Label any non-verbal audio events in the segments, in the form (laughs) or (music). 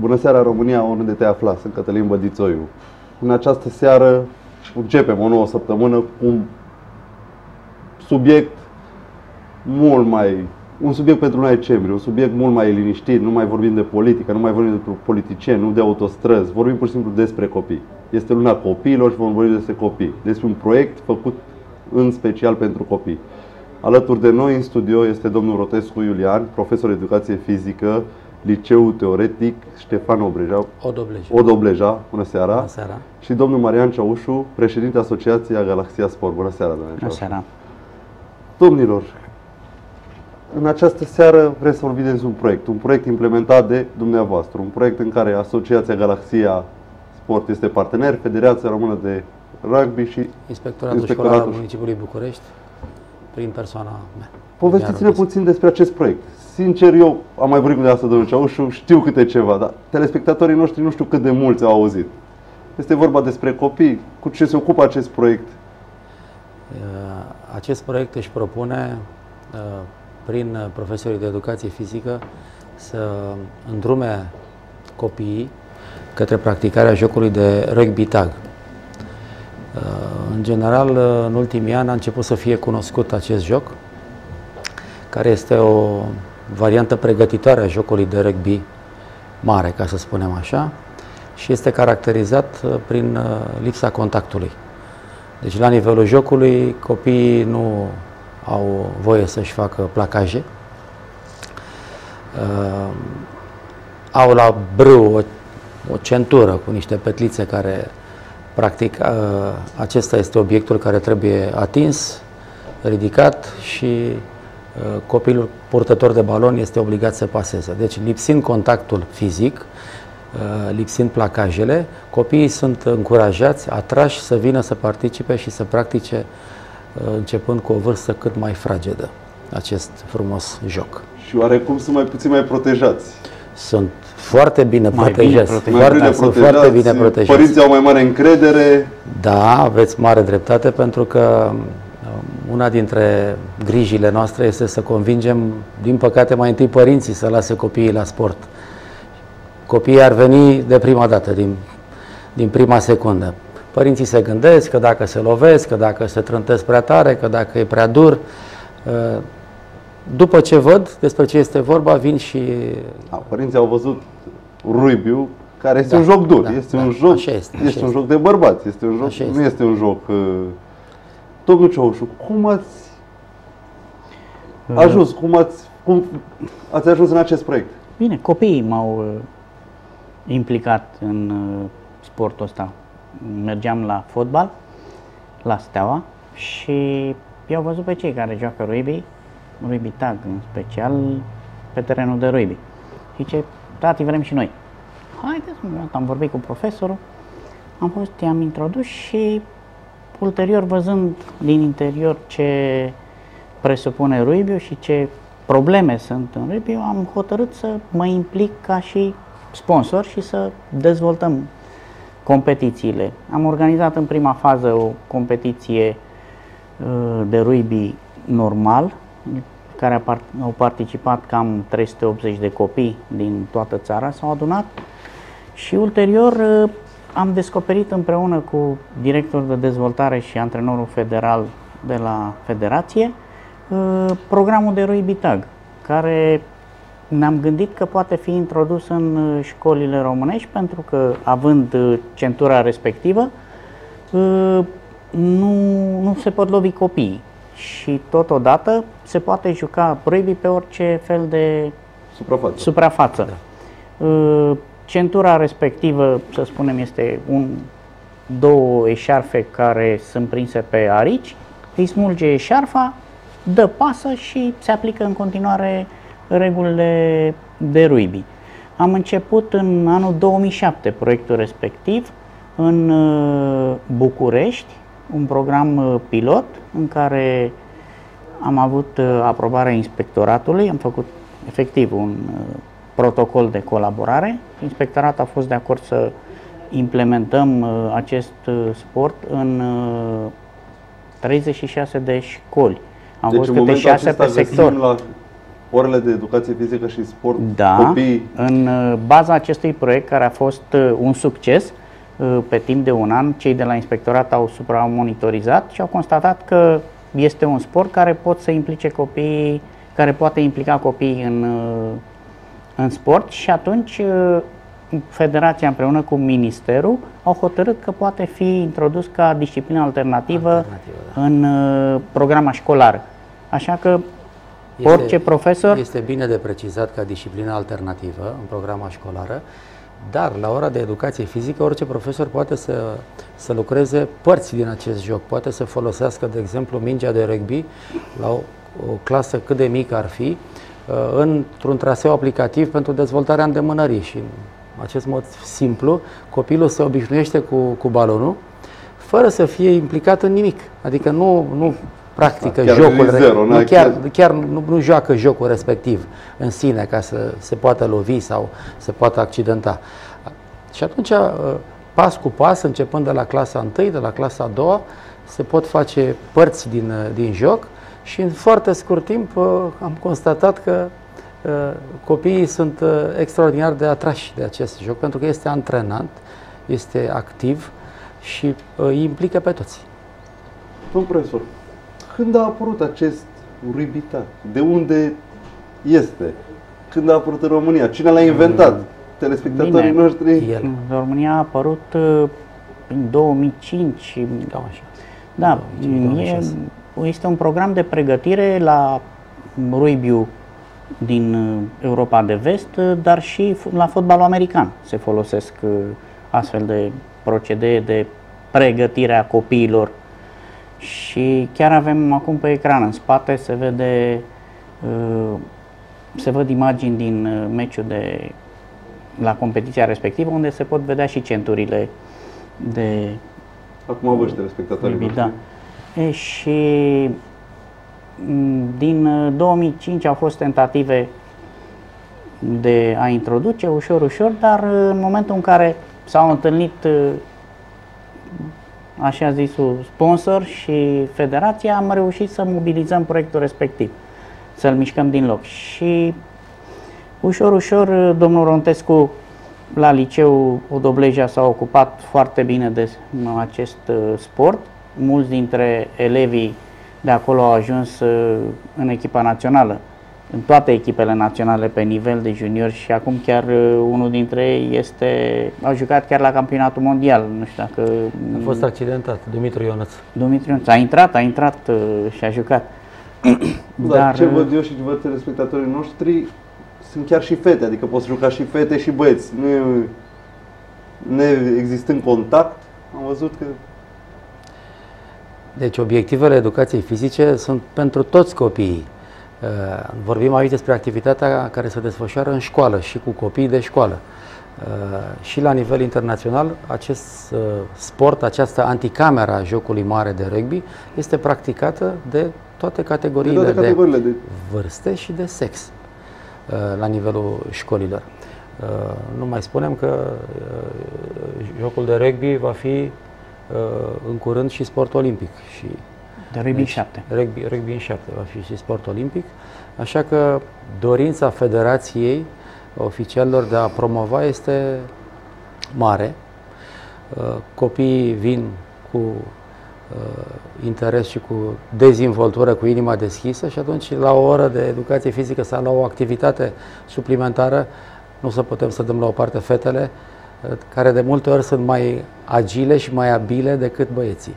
Bună seara România, oriunde te afla, sunt Cătălin Bădițoiu. În această seară începem o nouă săptămână cu un subiect mult mai un subiect pentru noi decembrie, un subiect mult mai liniștit, nu mai vorbim de politică, nu mai vorbim de politicieni, nu de autostrăzi, vorbim pur și simplu despre copii. Este luna copiilor și vom vorbi despre copii, despre un proiect făcut în special pentru copii. Alături de noi în studio este domnul Rotescu Iulian, profesor de educație fizică, Liceu Teoretic Ștefan Obreja. Odobleja. Odobleja. Bună seara. Bună seara. Și domnul Marian Ceaușu, președinte Asociația Galaxia Sport. Bună seara, domnule Bună seara. Domnilor, în această seară vreau să vorbim despre un proiect, un proiect implementat de dumneavoastră, un proiect în care Asociația Galaxia Sport este partener, Federația Română de Rugby și Inspectoratul, Inspectoratul Școlar al Municipiului București, prin persoana mea. Povestiți-ne puțin despre acest proiect. Sincer, eu am mai vorbit cu asta, domnul Ceaușu, știu câte ceva, dar telespectatorii noștri nu știu cât de mulți au auzit. Este vorba despre copii, cu ce se ocupă acest proiect? Uh, acest proiect își propune, uh, prin profesorii de educație fizică, să îndrume copiii către practicarea jocului de rugby tag. Uh, în general, în ultimii ani a început să fie cunoscut acest joc, care este o variantă pregătitoare a jocului de rugby mare, ca să spunem așa, și este caracterizat uh, prin uh, lipsa contactului. Deci la nivelul jocului copiii nu au voie să-și facă placaje, uh, au la brâu o, o centură cu niște petlițe care practic uh, acesta este obiectul care trebuie atins, ridicat și Uh, copilul purtător de balon este obligat să paseze. Deci, lipsind contactul fizic, uh, lipsind placajele, copiii sunt încurajați, atrași să vină să participe și să practice uh, începând cu o vârstă cât mai fragedă acest frumos joc. Și oarecum sunt mai puțin mai protejați? Sunt foarte bine mai protejați. Bine protejați. Foarte, bine protejați. foarte bine protejați. Părinții au mai mare încredere. Da, aveți mare dreptate pentru că una dintre grijile noastre este să convingem, din păcate, mai întâi părinții să lase copiii la sport. Copiii ar veni de prima dată, din, din prima secundă. Părinții se gândesc că dacă se lovesc, că dacă se trântesc prea tare, că dacă e prea dur. Uh, după ce văd despre ce este vorba, vin și... Da, părinții au văzut rugby care este da, un joc dur, da, este, da, un joc, așa este, așa este un joc de bărbați, este un joc, nu este un joc uh, Domnul Ceaușu, cum ați uh. ajuns, cum ați, cum ați ajuns în acest proiect? Bine, copiii m-au uh, implicat în uh, sportul ăsta. Mergeam la fotbal, la Steaua și i-au văzut pe cei care joacă rugby, rugby tag în special, pe terenul de rugby. Zice, tati, vrem și noi. Haideți, am vorbit cu profesorul, am fost, i-am introdus și Ulterior, văzând din interior ce presupune Ruibiu și ce probleme sunt în Ruibiu, am hotărât să mă implic ca și sponsor și să dezvoltăm competițiile. Am organizat în prima fază o competiție uh, de rugby normal, care au participat cam 380 de copii din toată țara, s-au adunat și ulterior uh, am descoperit împreună cu directorul de dezvoltare și antrenorul federal de la federație uh, programul de rugby tag, care ne-am gândit că poate fi introdus în uh, școlile românești pentru că, având uh, centura respectivă, nu, nu se pot lovi copiii și totodată se poate juca rugby pe orice fel de suprafață. suprafață. Da. Centura respectivă, să spunem, este un, două eșarfe care sunt prinse pe arici, îi smulge eșarfa, dă pasă și se aplică în continuare regulile de rugby. Am început în anul 2007 proiectul respectiv în uh, București, un program uh, pilot în care am avut uh, aprobarea inspectoratului, am făcut efectiv un protocol de colaborare. Inspectoratul a fost de acord să implementăm uh, acest uh, sport în 36 uh, de școli. Am deci fost câte 6 pe sector. La orele de educație fizică și sport Da, copii în uh, baza acestui proiect care a fost uh, un succes, uh, pe timp de un an, cei de la inspectorat au supra-monitorizat și au constatat că este un sport care pot să implice copiii, care poate implica copiii în, uh, în sport și atunci uh, Federația împreună cu Ministerul au hotărât că poate fi introdus ca disciplină alternativă, Alternativă, da. în uh, programa școlară. Așa că orice profesor Este bine de precizat ca disciplină alternativă în programa școlară, dar la ora de educație fizică orice profesor poate să, să lucreze părți din acest joc. Poate să folosească, de exemplu, mingea de rugby la o, o clasă cât de mică ar fi, uh, într-un traseu aplicativ pentru dezvoltarea îndemânării și în acest mod simplu copilul se obișnuiește cu, cu balonul fără să fie implicat în nimic. Adică nu, nu practică Chiar jocul, din zero, nu, n-ai chiar, chiar- chiar nu, nu joacă jocul respectiv în sine ca să se poată lovi sau se poată accidenta. Și atunci, uh, pas cu pas, începând de la clasa 1, de la clasa a doua, se pot face părți din, uh, din joc și în foarte scurt timp uh, am constatat că uh, copiii sunt uh, extraordinar de atrași de acest joc pentru că este antrenant, este activ și uh, îi implică pe toți. Domn profesor, când a apărut acest rugby De unde este? Când a apărut în România? Cine l-a inventat? Telespectatorii Bine. noștri? El. În România a apărut uh, în 2005. Cam așa. Da, 2005, e, 2006. Este un program de pregătire la rugby din uh, Europa de Vest, uh, dar și f- la fotbalul american se folosesc uh, astfel de procedee de pregătire a copiilor. Și chiar avem acum pe ecran în spate se vede uh, se văd imagini din uh, meciul de la competiția respectivă unde se pot vedea și centurile de Acum văd și telespectatorii Rugby, noștri. da. E, și m, din uh, 2005 au fost tentative de a introduce ușor, ușor, dar uh, în momentul în care s-au întâlnit uh, așa zisul sponsor și federația, am reușit să mobilizăm proiectul respectiv, să-l mișcăm din loc. Și ușor, ușor, uh, domnul Rontescu la liceu Odobleja s-a ocupat foarte bine de m, acest uh, sport. Mulți dintre elevii de acolo au ajuns uh, în echipa națională, în toate echipele naționale pe nivel de junior și acum chiar uh, unul dintre ei este, a jucat chiar la campionatul mondial, nu știu dacă A fost accidentat, Dumitru Ionuț. Dumitru Ionuț a intrat, a intrat uh, și a jucat. Dar, Dar ce uh, văd eu și ce văd telespectatorii noștri sunt chiar și fete, adică pot să juca și fete și băieți. Nu e, ne existând contact, am văzut că Deci obiectivele educației fizice sunt pentru toți copiii. Uh, Vorbim aici despre activitatea care se desfășoară în școală și cu copiii de școală. Uh, Și la nivel internațional, acest uh, sport, această anticamera a jocului mare de rugby este practicată de toate de categoriile toate categoriile de... vârste și de sex uh, la nivelul școlilor. Uh, Nu mai spunem că uh, jocul de rugby va fi uh, în curând și sport olimpic și De rugby 7. rugby, rugby în șapte va fi și sport olimpic, așa că dorința federației oficialilor de a promova este mare. Uh, Copiii vin cu uh, interes și cu dezvoltură, cu inima deschisă și atunci la o oră de educație fizică sau la o activitate suplimentară nu să putem să dăm la o parte fetele uh, care de multe ori sunt mai agile și mai abile decât băieții.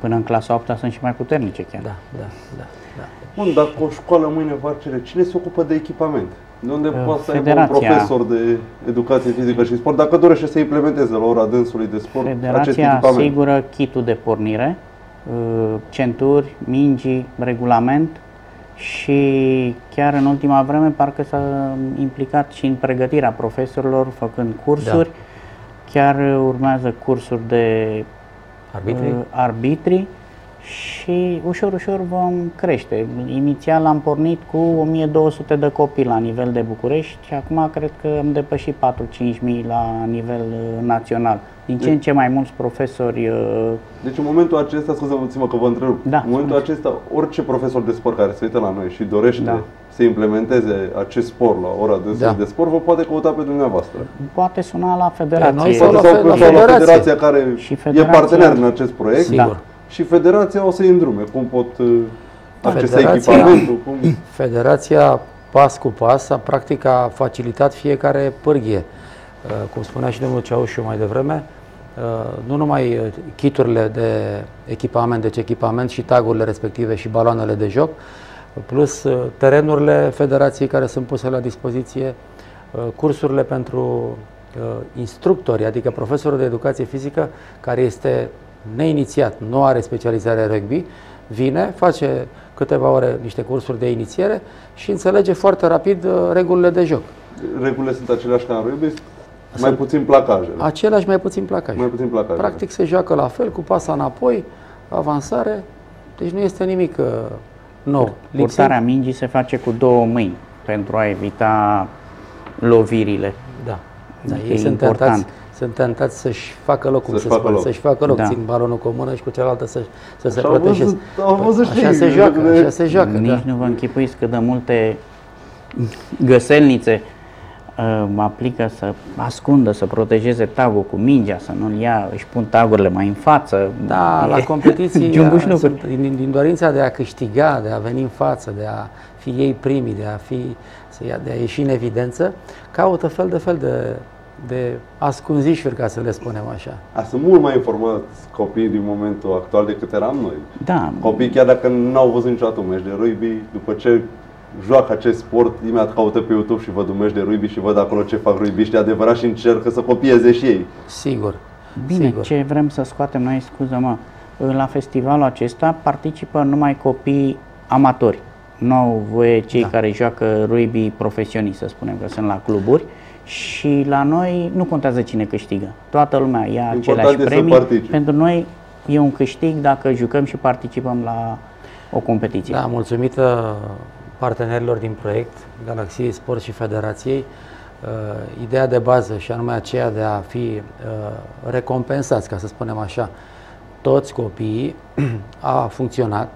Până în clasa 8 sunt și mai puternice chiar. Da, da, da, da. Bun, dacă o școală mâine va cere, cine se ocupă de echipament? De unde Uh, poate să aibă un federația. profesor de educație fizică și sport, dacă dorește să implementeze la ora dânsului de sport acest Federația echipament? asigură kitul de pornire, uh, centuri, mingi, regulament și chiar în ultima vreme parcă s-a implicat și în pregătirea profesorilor, făcând cursuri. Chiar uh, urmează cursuri de Arbitrii? uh, arbitri și ușor, ușor vom crește. Inițial am pornit cu 1200 de copii la nivel de București și acum cred că am depășit 4-5 mii la nivel uh, național. Din ce în ce mai mulți profesori uh, Deci în momentul acesta, scuzați-mă că vă întrerup, Da, în momentul spuneți. acesta, orice profesor de sport care se uită la noi și dorește Da. Să implementeze acest sport la ora de, Da. de sport, vă poate căuta pe dumneavoastră. poate suna la federație. noi sau Poate la sau, fe- la sau la federație. federația care Și e federația- partener în acest proiect Sigur. și federația o să-i îndrume cum pot uh, accesa Federația- echipamentul, cum... Federația, pas cu pas, a, practic a facilitat fiecare pârghie. Uh, Cum spunea și domnul Ceaușu mai devreme, uh, nu numai uh, kiturile de echipament, deci echipament și tagurile respective și baloanele de joc, plus uh, terenurile federației care sunt puse la dispoziție, uh, cursurile pentru uh, instructori, adică profesorul de educație fizică care este neinițiat, nu are specializare rugby, vine, face câteva ore niște cursuri de inițiere și înțelege foarte rapid uh, regulile de joc. Regulile sunt aceleași ca în rugby, mai puțin placajele. Același mai puțin placaj. Mai puțin placajele. Practic se joacă la fel, cu pasa înapoi, avansare, deci nu este nimic uh, nou. Purtarea mingii se face cu două mâini pentru a evita lovirile. Da. da E ei sunt important. tentați, sunt tentați să-și facă loc, cum Să-și se facă spune, loc. să-și facă loc, Da. țin balonul cu o mână și cu cealaltă să, să se Așa am protejeze. văzut- am văzut Așa și se joacă, de- așa se joacă, Nici da. nu vă închipuiți cât de multe găselnițe uh, aplică să ascundă, să protejeze tagul cu mingea, să nu-l ia, își pun tagurile mai în față. Da, la E- competiții jumbuși a, lucruri. sunt, din, din dorința de a câștiga, de a veni în față, de a fi ei primii, de a, fi, să ia, de a ieși în evidență, caută fel de fel de, de ascunzișuri, ca să le spunem așa. A, sunt mult mai informați copiii din momentul actual decât eram noi. Da, Copiii, chiar dacă n-au văzut niciodată un meci de rugby, după ce joacă acest sport, imediat caută pe YouTube și văd un meci de rugby și văd acolo ce fac rugbyștii adevărat și încercă să copieze și ei. Sigur. Bine, sigur. ce vrem să scoatem noi, scuză-mă, la festivalul acesta participă numai copii amatori. Nu au voie cei Da. care joacă rugby profesioniști, să spunem că sunt la cluburi. Și la noi nu contează cine câștigă. Toată lumea ia Important aceleași e să premii. participi. Pentru noi e un câștig dacă jucăm și participăm la o competiție. Da, mulțumită partenerilor din proiect, Galaxiei Sport și Federației, uh, ideea de bază și anume aceea de a fi uh, recompensați, ca să spunem așa, toți copiii (clears throat) a funcționat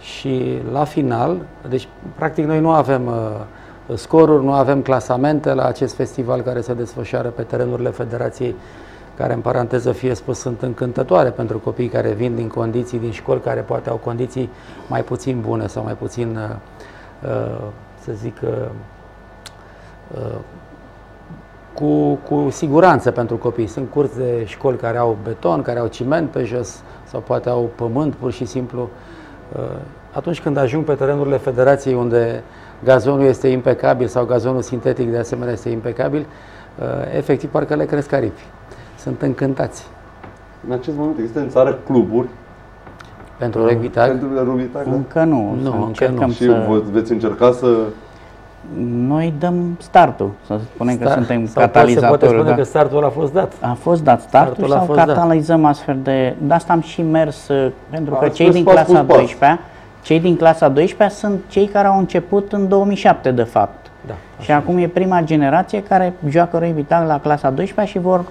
și la final, deci practic noi nu avem uh, scoruri, nu avem clasamente la acest festival care se desfășoară pe terenurile Federației care în paranteză fie spus sunt încântătoare pentru copiii care vin din condiții, din școli care poate au condiții mai puțin bune sau mai puțin, uh, uh, să zic, uh, uh, cu, cu siguranță pentru copii. Sunt curți de școli care au beton, care au ciment pe jos sau poate au pământ pur și simplu. Uh, Atunci când ajung pe terenurile federației unde gazonul este impecabil sau gazonul sintetic de asemenea este impecabil, uh, efectiv parcă le cresc aripi. Sunt încântați. În acest moment există în țară cluburi Pentru rugby tag, pentru rugby tag, da? Încă nu. Nu, să încă încercăm nu. Și să... vă, veți încerca să... Noi dăm startul, să spunem că Star- suntem sau poate- Se catalizatorul. poate spune da. că startul a fost dat. A fost dat startul, Startul a sau fost dat. catalizăm astfel de... De asta am și mers, uh, pentru că Ați cei mers din pas clasa cu pas. 12 cei din clasa 12 sunt cei care au început în 2007, de fapt. Da, și acum e prima generație care joacă rugby tag la clasa 12 și vor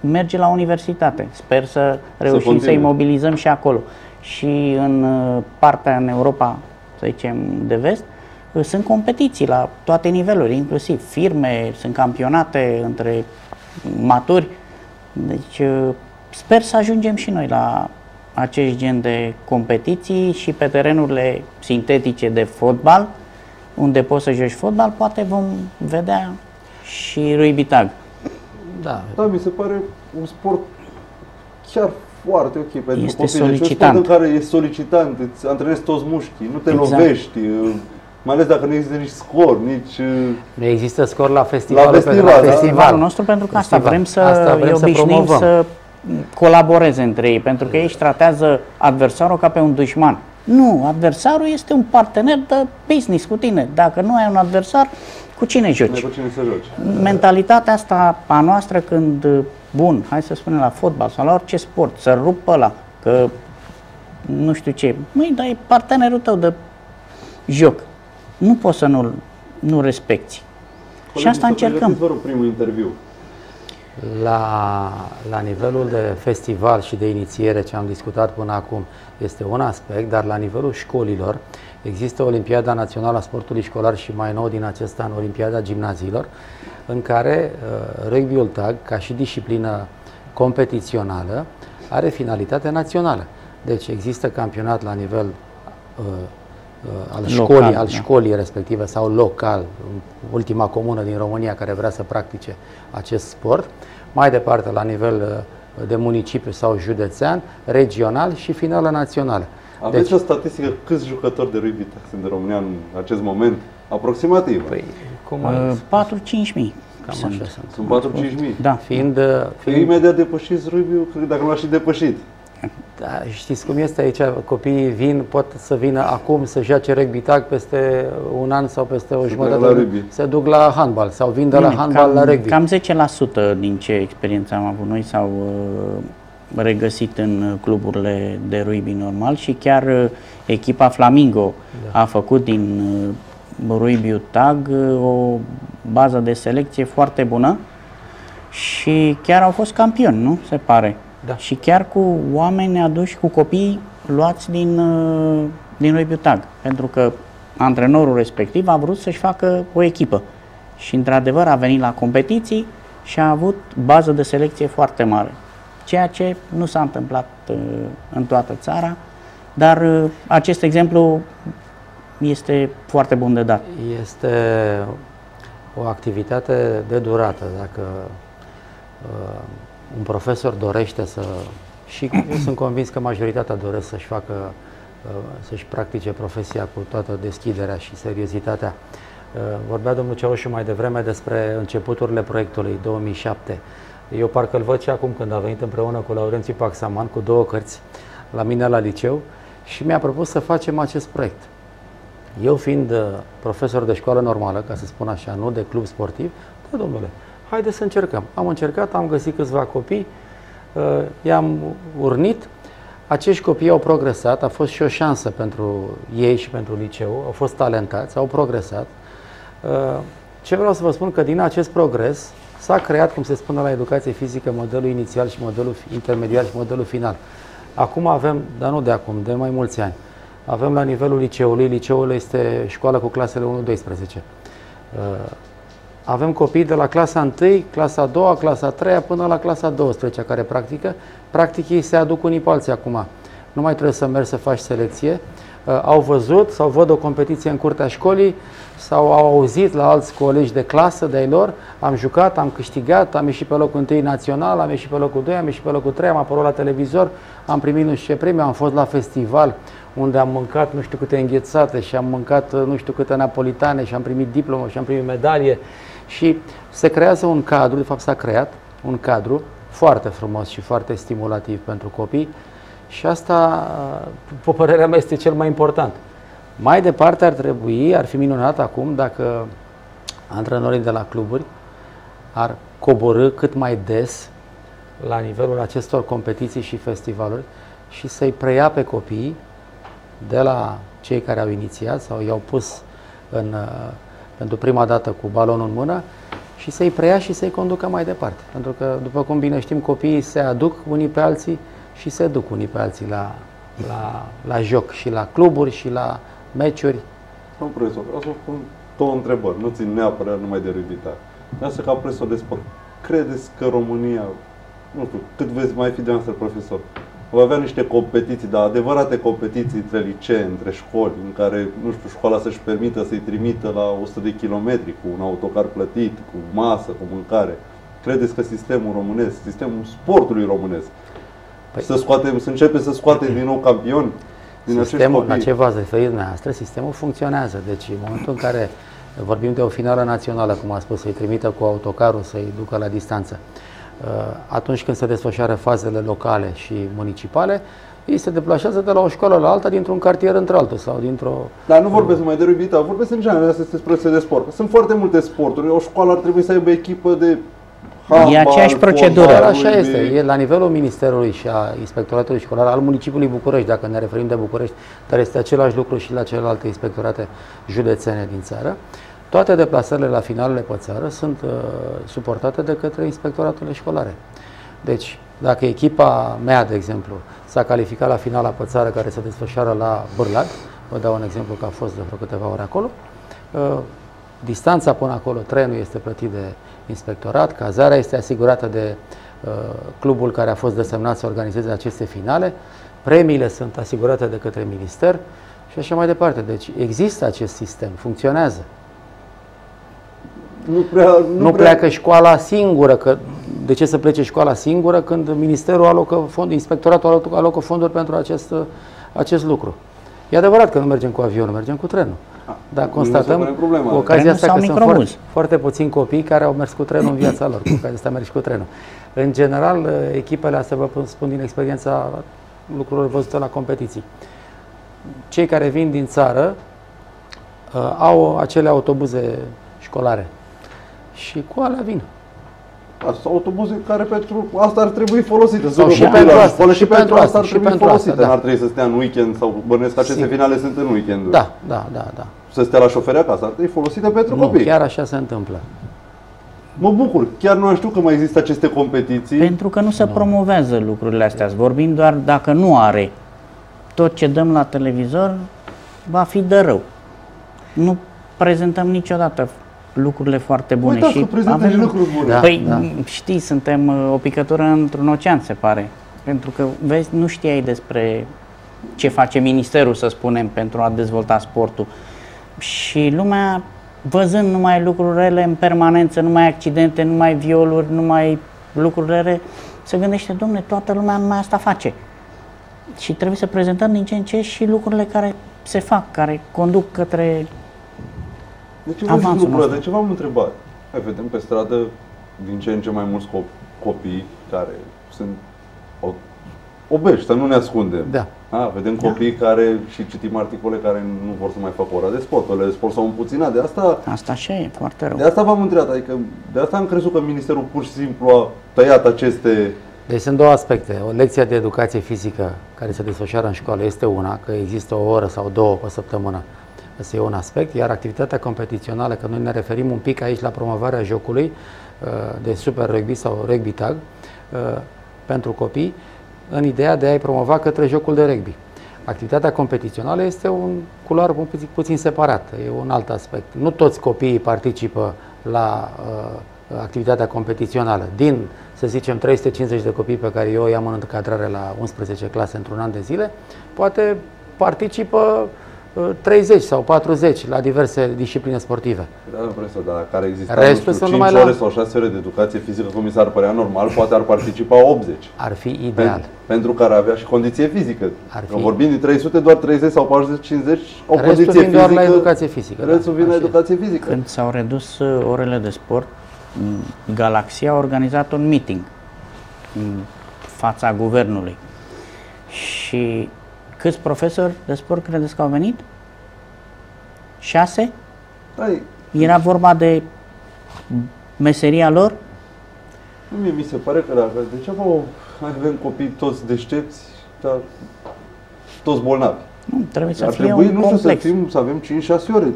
merge la universitate. Sper să reușim continue. să-i mobilizăm și acolo. Și în uh, partea în Europa, să zicem, de vest, uh, sunt competiții la toate niveluri, inclusiv firme, sunt campionate între maturi. Deci uh, sper să ajungem și noi la acest gen de competiții și pe terenurile sintetice de fotbal, unde poți să joci fotbal, poate vom vedea și rugby tag. Da, Da, mi se pare un sport chiar foarte ok pentru Este copii. Deci un solicitant. sport în care e solicitant, îți antrenezi toți mușchii, nu te Exact. lovești, uh, mai ales dacă nu există nici scor, nici... uh, nu există scor la festival. La festival, da? festivalul nostru pentru că asta Festival. vrem să Asta vrem îi să obișnuim promovăm. să colaboreze între ei, pentru că ei își tratează adversarul ca pe un dușman. Nu, adversarul este un partener de business cu tine. Dacă nu ai un adversar, cu cine N-ai joci? cu cine să joci. Mentalitatea asta a noastră când, bun, hai să spunem la fotbal sau la orice sport, să rup pe ăla, că nu știu ce. Măi, dar e partenerul tău de joc. Nu poți să nu, nu respecti. și asta încercăm. Vă rog, primul interviu. La, la nivelul de festival și de inițiere ce am discutat până acum este un aspect, dar la nivelul școlilor există Olimpiada Națională a Sportului Școlar și mai nou din acest an Olimpiada Gimnaziilor, în care uh, rugby-ul tag, ca și disciplină competițională, are finalitate națională. Deci există campionat la nivel uh, uh, al local, școlii, al da. școlii respective sau local, ultima comună din România care vrea să practice acest sport. Mai departe, la nivel uh, de municipiu sau județean, regional și finală națională. Aveți deci, o statistică câți jucători de rugby sunt în România în acest moment? Aproximativ. Păi, cum uh, 4-5 mii. Cam sunt. așa sunt. Sunt 4-5 mii? Da. Fiind, uh, fiind... Imediat depășiți rugby dacă nu l-aș și depășit. Da, știți cum este aici, copiii vin, pot să vină acum să joace rugby tag peste un an sau peste o jumătate, se duc la handbal sau vin de Bine, la handbal cam, la rugby. Cam 10% din ce experiență am avut noi s-au uh, regăsit în cluburile de rugby normal și chiar uh, echipa Flamingo da. a făcut din uh, rugby tag o bază de selecție foarte bună și chiar au fost campioni, nu? Se pare. Da. Și chiar cu oameni aduși, cu copii luați din, uh, din rugby tag. Pentru că antrenorul respectiv a vrut să-și facă o echipă. Și într-adevăr a venit la competiții și a avut bază de selecție foarte mare. Ceea ce nu s-a întâmplat uh, în toată țara, dar uh, acest exemplu este foarte bun de dat. Este o activitate de durată. Dacă uh, un profesor dorește să, și eu sunt convins că majoritatea doresc să-și facă, uh, să-și practice profesia cu toată deschiderea și seriozitatea. Uh, vorbea domnul Ceaușu mai devreme despre începuturile proiectului 2007. Eu parcă îl văd și acum când a venit împreună cu Laurențiu Paxaman cu două cărți la mine la liceu și mi-a propus să facem acest proiect. Eu fiind uh, profesor de școală normală, ca să spun așa, nu de club sportiv, da, domnule, haideți să încercăm. Am încercat, am găsit câțiva copii, uh, i-am urnit, acești copii au progresat, a fost și o șansă pentru ei și pentru liceu, au fost talentați, au progresat. Uh, ce vreau să vă spun că din acest progres s-a creat, cum se spune la educație fizică, modelul inițial și modelul intermediar și modelul final. Acum avem, dar nu de acum, de mai mulți ani, avem la nivelul liceului, liceul este școala cu clasele 1-12 avem copii de la clasa 1, clasa 2, clasa 3 până la clasa 12 care practică. Practic ei se aduc unii pe alții acum. Nu mai trebuie să mergi să faci selecție. Uh, au văzut sau văd o competiție în curtea școlii sau au auzit la alți colegi de clasă de-ai lor, am jucat, am câștigat, am ieșit pe locul 1 național, am ieșit pe locul 2, am ieșit pe locul 3, am apărut la televizor, am primit nu știu ce premiu, am fost la festival unde am mâncat nu știu câte înghețate și am mâncat uh, nu știu câte napolitane și am primit diplomă și am primit medalie. Și se creează un cadru, de fapt s-a creat un cadru foarte frumos și foarte stimulativ pentru copii și asta, pe părerea mea, este cel mai important. Mai departe ar trebui, ar fi minunat acum dacă antrenorii de la cluburi ar coborâ cât mai des la nivelul acestor competiții și festivaluri și să-i preia pe copii de la cei care au inițiat sau i-au pus în pentru prima dată cu balonul în mână și să-i preia și să-i conducă mai departe. Pentru că, după cum bine știm, copiii se aduc unii pe alții și se duc unii pe alții la, la, la joc și la cluburi și la meciuri. Domnul profesor, vreau să vă pun două întrebări, nu țin neapărat numai de rugby Asta ca profesor de sport, credeți că România, nu știu, cât veți mai fi de profesor, va avea niște competiții, dar adevărate competiții între licee, între școli, în care, nu știu, școala să-și permită să-i trimită la 100 de kilometri cu un autocar plătit, cu masă, cu mâncare. Credeți că sistemul românesc, sistemul sportului românesc, păi, să, scoatem, să începe să scoate din nou campioni din sistemul, la ce v-ați referit dumneavoastră, sistemul funcționează. Deci în momentul în care vorbim de o finală națională, cum a spus, să-i trimită cu autocarul, să-i ducă la distanță, Uh, atunci când se desfășoară fazele locale și municipale, ei se deplasează de la o școală la alta, dintr-un cartier într-altul sau dintr-o... Dar nu vorbesc numai de rugby, vorbesc în general, astea sunt de sport. Sunt foarte multe sporturi. O școală ar trebui să aibă echipă de E aceeași procedură. Dar fotbal, așa rugby. este. E la nivelul Ministerului și a Inspectoratului Școlar al municipiului București, dacă ne referim de București, dar este același lucru și la celelalte inspectorate județene din țară. Toate deplasările la finalele pe țară sunt uh, suportate de către inspectoratele școlare. Deci, dacă echipa mea, de exemplu, s-a calificat la finala pe țară care se desfășoară la Bârlad, vă dau un exemplu că a fost de vreo câteva ore acolo, uh, distanța până acolo, trenul este plătit de inspectorat, cazarea este asigurată de uh, clubul care a fost desemnat să organizeze aceste finale, premiile sunt asigurate de către minister și așa mai departe. Deci există acest sistem, funcționează. Nu prea, nu, Nu pleacă școala singură, că de ce să plece școala singură când ministerul alocă fond, inspectoratul alocă, alocă fonduri pentru acest, acest lucru. E adevărat că nu mergem cu avionul, mergem cu trenul. Dar nu se constatăm pune problema. cu ocazia Trenul asta sau că sunt microbuz? foarte, foarte puțini copii care au mers cu trenul în viața lor. Cu ocazia asta mergi cu trenul. În general, echipele astea vă spun din experiența lucrurilor văzute la competiții. Cei care vin din țară uh, au acele autobuze școlare și cu alea vin. Asta sunt autobuze care pentru asta ar trebui folosite. Sau Sunt și copii pentru la asta, școală și și pentru pentru asta ar asta, și trebui pentru folosite. asta, da. N-ar trebui să stea în weekend sau bănesc că aceste Sigur. finale sunt în weekend. Da, da, da, da. Să stea la șoferi acasă, ar trebui folosite pentru Nu, copii. chiar așa se întâmplă. Mă bucur. Chiar nu știu că mai există aceste competiții. Pentru că nu se promovează lucrurile astea. Vorbim doar dacă nu are. Tot ce dăm la televizor va fi de rău. Nu prezentăm niciodată lucrurile foarte bune. Uitați și că prezentăm și lucruri bune. Da. Păi, știi, suntem uh, o picătură într-un ocean, se pare. Pentru că, vezi, nu știai despre ce face ministerul, să spunem, pentru a dezvolta sportul. Și lumea, văzând numai lucruri rele în permanență, numai accidente, numai violuri, numai lucruri rele, se gândește, domne, toată lumea numai asta face. Și trebuie să prezentăm din ce în ce și lucrurile care se fac, care conduc către De ce vă zic Avansul lucrul ăsta? nostru. De ce v-am întrebat? Hai, vedem pe stradă din ce în ce mai mulți cop- copii care sunt o- obeși, să nu ne ascundem. Da. A, vedem copii care, și citim articole care nu vor să mai facă ora de sport, orele de sport s-au împuținat. De asta, asta așa e, foarte rău. de asta v-am întrebat, adică de asta am crezut că Ministerul pur și simplu a tăiat aceste... Deci sunt două aspecte. O lecție de educație fizică care se desfășoară în școală este una, că există o oră sau două pe săptămână. Asta e un aspect, iar activitatea competițională, că noi ne referim un pic aici la promovarea jocului uh, de super rugby sau rugby tag uh, pentru copii, în ideea de a-i promova către jocul de rugby. Activitatea competițională este un culoar un puțin, puțin separat, e un alt aspect. Nu toți copiii participă la uh, activitatea competițională. Din, să zicem, 350 de copii pe care eu i-am în încadrare la 11 clase într-un an de zile, poate participă uh, 30 sau 40 la diverse discipline sportive. Da, profesor, dar care există Restul nu știu, sunt 5 numai ore la- sau 6 ore de educație fizică, cum mi s-ar părea normal, poate ar participa 80. Ar fi ideal. Pentru, pentru care avea și condiție fizică. Ar Că fi. vorbim de 300, doar 30 sau 40, 50 o Restul condiție vin doar fizică. la educație fizică, da, Restul vin la așa e. educație fizică. Când s-au redus uh, orele de sport, m, Galaxia a organizat un meeting în fața guvernului. Și câți profesori de sport credeți că au venit? Șase? Hai, Era vorba de meseria lor? mie mi se pare că dacă degeaba o- avem copii toți deștepți, dar toți bolnavi. Nu, trebuie să Ar fie trebui, un nu știu, să, complex. fim, să avem 5-6 ore.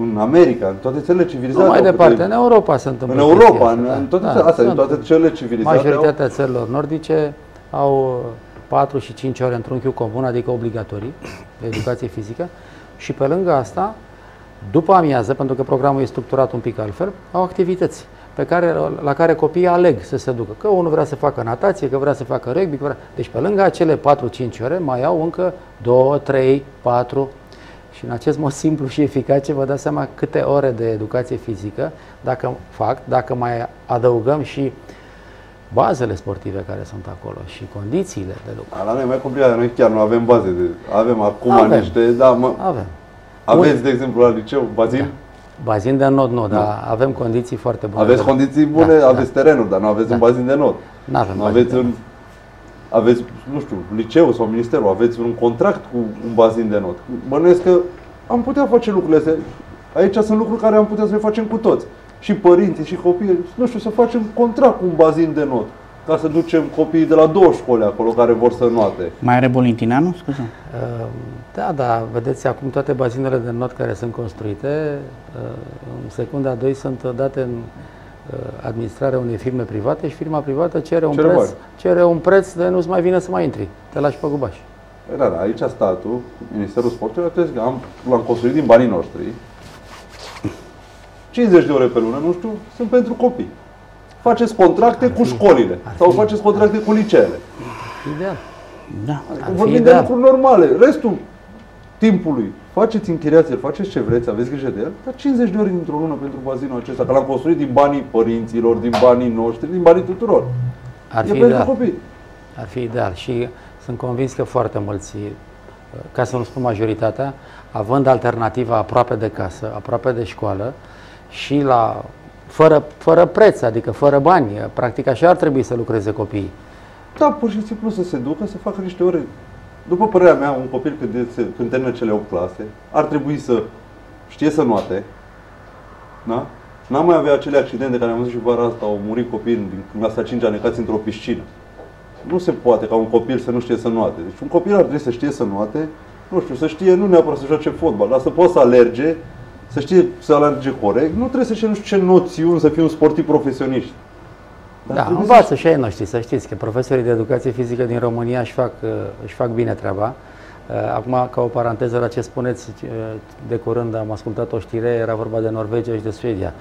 În America, în toate țările civilizate. Nu mai au departe, câte- în Europa se întâmplă în chestia Europa, asta, în, da. în toate, Da, țările, astea, în sunt. toate țările civilizate. Majoritatea țărilor nordice au 4 și 5 ore în trunchiul comun, adică obligatorii, de educație fizică. Și pe lângă asta, după amiază, pentru că programul e structurat un pic altfel, au activități pe care, la care copiii aleg să se ducă. Că unul vrea să facă natație, că vrea să facă rugby, că vrea... Deci pe lângă acele 4-5 ore mai au încă 2, 3, 4 și în acest mod simplu și eficace vă dați seama câte ore de educație fizică dacă fac, dacă mai adăugăm și bazele sportive care sunt acolo și condițiile de lucru. La noi e mai complicat, noi chiar nu avem baze. De, avem acum Avem. niște, da, mă, Avem. aveți, de exemplu, la liceu, bazin? Bazin de not nu, dar avem condiții foarte bune. Aveți de- condiții bune, Da, aveți terenuri, dar nu aveți un bazin de not. Nu avem Nu bazin aveți de un, aveți, nu știu, liceu sau ministerul, aveți un contract cu un bazin de not. Bănuiesc că am putea face lucrurile astea. Aici sunt lucruri care am putea să le facem cu toți. Și părinții și copiii, nu știu, să facem contract cu un bazin de not ca să ducem copiii de la două școli acolo care vor să noate. Mai are Bolintineanu, scuze? Uh, da, da, vedeți acum toate bazinele de not care sunt construite, uh, în secunda 2 sunt date în uh, administrarea unei firme private și firma privată cere un, Cere preț, bani. cere un preț de nu-ți mai vine să mai intri, te lași pe gubaș. Păi Da, da, aici statul, Ministerul Sportului, trebuie să am, l-am construit din banii noștri. 50 de ore pe lună, nu știu, sunt pentru copii. Faceți contracte cu școlile sau faceți contracte cu liceele. Ideal. Da. Ar fi Vorbim de ideal. lucruri normale. Restul timpului, faceți închiriați faceți ce vreți, aveți grijă de el, dar 50 de ore dintr-o lună pentru bazinul acesta, că l-am construit din banii părinților, din banii noștri, din banii tuturor. Ar e fi pentru ideal. copii. Ar fi ideal și sunt convins că foarte mulți, ca să nu spun majoritatea, având alternativa aproape de casă, aproape de școală și la fără, fără preț, adică fără bani, practic așa ar trebui să lucreze copiii. Da, pur și simplu să se ducă să facă niște ore. După părerea mea, un copil când, se, când termină cele 8 clase, ar trebui să știe să noate, da? N-am mai avea acele accidente care am văzut și vara asta, au murit copii din clasa 5 anecați într-o piscină. Nu se poate ca un copil să nu știe să noate. Deci un copil ar trebui să știe să noate, nu știu, să știe nu neapărat să joace fotbal, dar să poată să alerge, să știe să alerge corect. Nu trebuie să știe nu știu ce noțiuni să fie un sportiv profesionist. Dar Da, trebuie să învață și ei noștri, să știți că profesorii de educație fizică din România își fac, uh, își fac bine treaba. Uh, Acum, ca o paranteză la ce spuneți, uh, de curând am ascultat o știre, era vorba de Norvegia și de Suedia,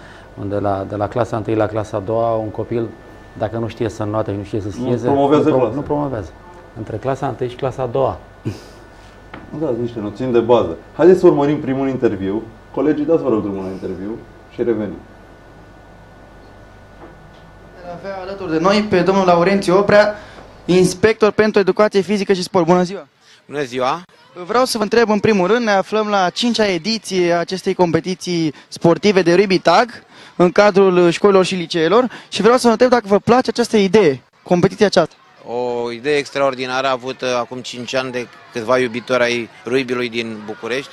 unde la, de la clasa 1 la clasa 2 un copil, dacă nu știe să înoate și nu știe să schieze, promovează nu, clasa. nu promovează. Între clasa 1 și clasa 2 (laughs) Da, niște noțiuni de bază. Haideți să urmărim primul interviu. Colegii, dați vă rog drumul la interviu și revenim. avea alături de noi pe domnul Laurențiu Oprea, inspector pentru educație fizică și sport. Bună ziua! Bună ziua! Vreau să vă întreb în primul rând, ne aflăm la cincea ediție a acestei competiții sportive de rugby tag în cadrul școlilor și liceelor și vreau să vă întreb dacă vă place această idee, competiția aceasta. O idee extraordinară avută acum 5 ani de câțiva iubitori ai rugby din București,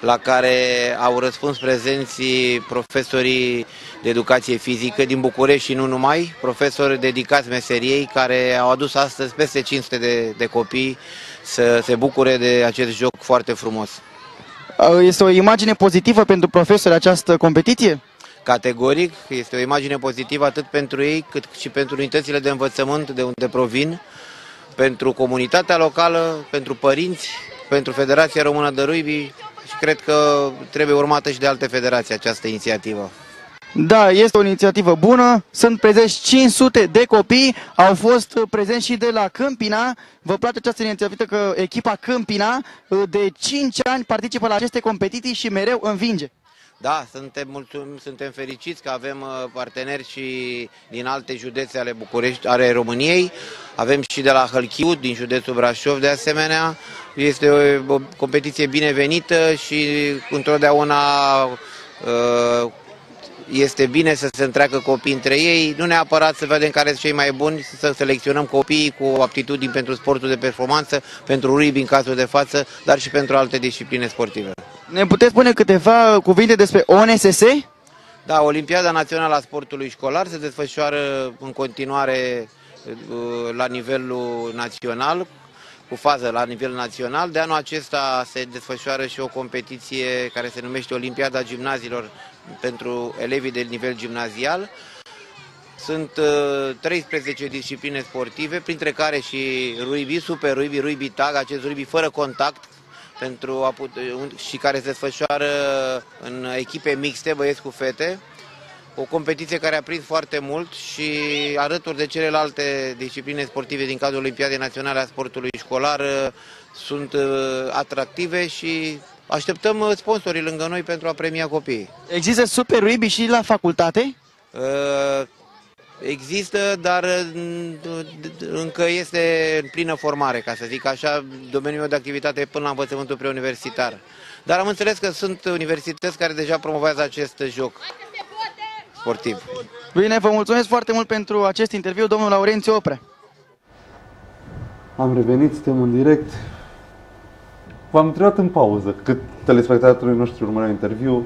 la care au răspuns prezenții profesorii de educație fizică din București și nu numai, profesori dedicați meseriei, care au adus astăzi peste 500 de, de copii să se bucure de acest joc foarte frumos. Este o imagine pozitivă pentru profesori această competiție? Categoric, este o imagine pozitivă atât pentru ei cât și pentru unitățile de învățământ de unde provin, pentru comunitatea locală, pentru părinți, pentru Federația Română de Rugby și cred că trebuie urmată și de alte federații această inițiativă. Da, este o inițiativă bună. Sunt prezenți 500 de copii, au fost prezenți și de la Câmpina. Vă place această inițiativă că echipa Câmpina de 5 ani participă la aceste competiții și mereu învinge. Da, suntem, mulțum, suntem fericiți că avem uh, parteneri și din alte județe ale București, ale României. Avem și de la Hălchiu, din județul Brașov, de asemenea. Este o, o competiție binevenită și întotdeauna uh, este bine să se întreacă copii între ei, nu neapărat să vedem care sunt cei mai buni, să selecționăm copiii cu aptitudini pentru sportul de performanță, pentru rugby în cazul de față, dar și pentru alte discipline sportive. Ne puteți spune câteva cuvinte despre ONSS? Da, Olimpiada Națională a Sportului Școlar se desfășoară în continuare uh, la nivelul național, cu fază la nivel național. De anul acesta se desfășoară și o competiție care se numește Olimpiada Gimnaziilor pentru elevii de nivel gimnazial. Sunt uh, 13 discipline sportive, printre care și rugby, super rugby, rugby tag, acest rugby fără contact, pentru a put- un- și care se desfășoară în echipe mixte, băieți cu fete. O competiție care a prins foarte mult și alături de celelalte discipline sportive din cadrul Olimpiadei Naționale a Sportului Școlar uh, sunt uh, atractive și așteptăm uh, sponsorii lângă noi pentru a premia copiii. Există Super Rugby și la facultate? Uh, Există, dar uh, încă este în plină formare, ca să zic așa, domeniul meu de activitate până la învățământul preuniversitar. Dar am înțeles că sunt universități care deja promovează acest joc sportiv. Bine, vă mulțumesc foarte mult pentru acest interviu, domnul Laurențiu Oprea. Am revenit, suntem în direct. V-am întrebat în pauză cât telespectatorii noștri urmăreau interviu.